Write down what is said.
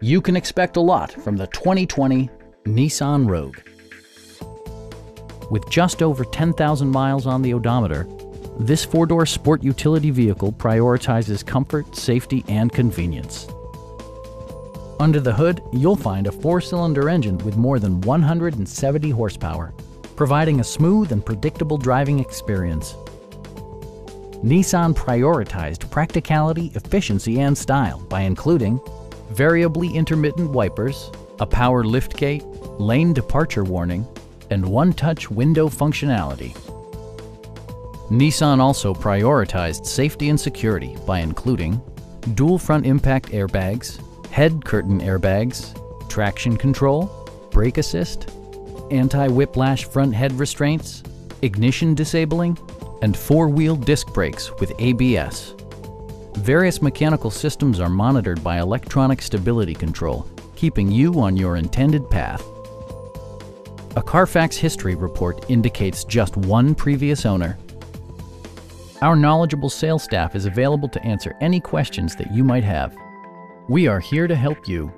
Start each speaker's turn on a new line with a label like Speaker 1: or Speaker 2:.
Speaker 1: You can expect a lot from the 2020 Nissan Rogue. With just over 10,000 miles on the odometer, this four-door sport utility vehicle prioritizes comfort, safety, and convenience. Under the hood, you'll find a four-cylinder engine with more than 170 horsepower, providing a smooth and predictable driving experience. Nissan prioritized practicality, efficiency, and style by including variably intermittent wipers, a power liftgate, lane departure warning, and one-touch window functionality. Nissan also prioritized safety and security by including dual front impact airbags, head curtain airbags, traction control, brake assist, anti-whiplash front head restraints, ignition disabling, and four-wheel disc brakes with ABS. Various mechanical systems are monitored by electronic stability control, keeping you on your intended path. A Carfax history report indicates just one previous owner. Our knowledgeable sales staff is available to answer any questions that you might have. We are here to help you